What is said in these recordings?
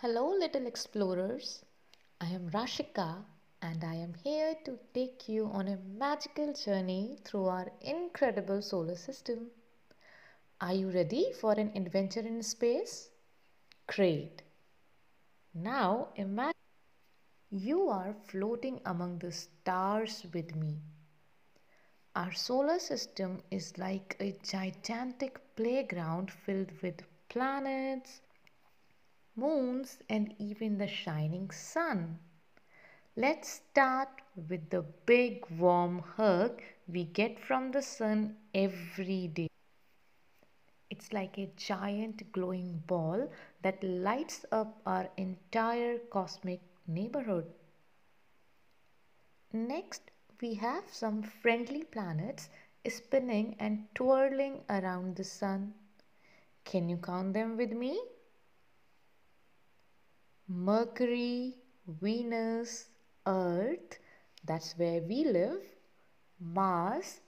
Hello, little explorers. I am Rashika and I am here to take you on a magical journey through our incredible solar system. Are you ready for an adventure in space? Great. Now imagine you are floating among the stars with me. Our solar system is like a gigantic playground filled with planets, moons, and even the shining sun. Let's start with the big warm hug we get from the sun every day. It's like a giant glowing ball that lights up our entire cosmic neighborhood. Next, we have some friendly planets spinning and twirling around the sun. Can you count them with me? Mercury, Venus, Earth, that's where we live, Mars,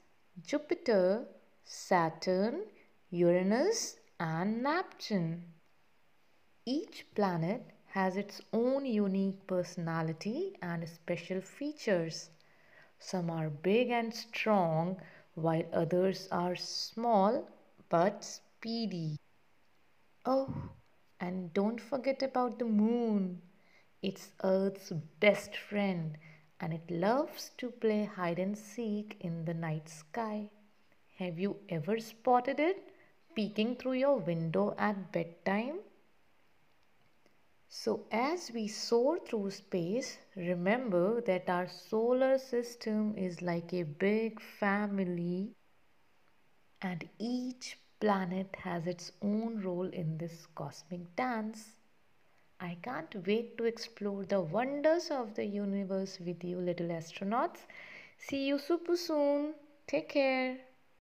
Jupiter, Saturn, Uranus, and Neptune. Each planet has its own unique personality and special features. Some are big and strong, while others are small but speedy. Oh, and don't forget about the moon. It's Earth's best friend and it loves to play hide and seek in the night sky. Have you ever spotted it peeking through your window at bedtime? So, as we soar through space, remember that our solar system is like a big family and each planet has its own role in this cosmic dance. I can't wait to explore the wonders of the universe with you, little astronauts. See you super soon. Take care.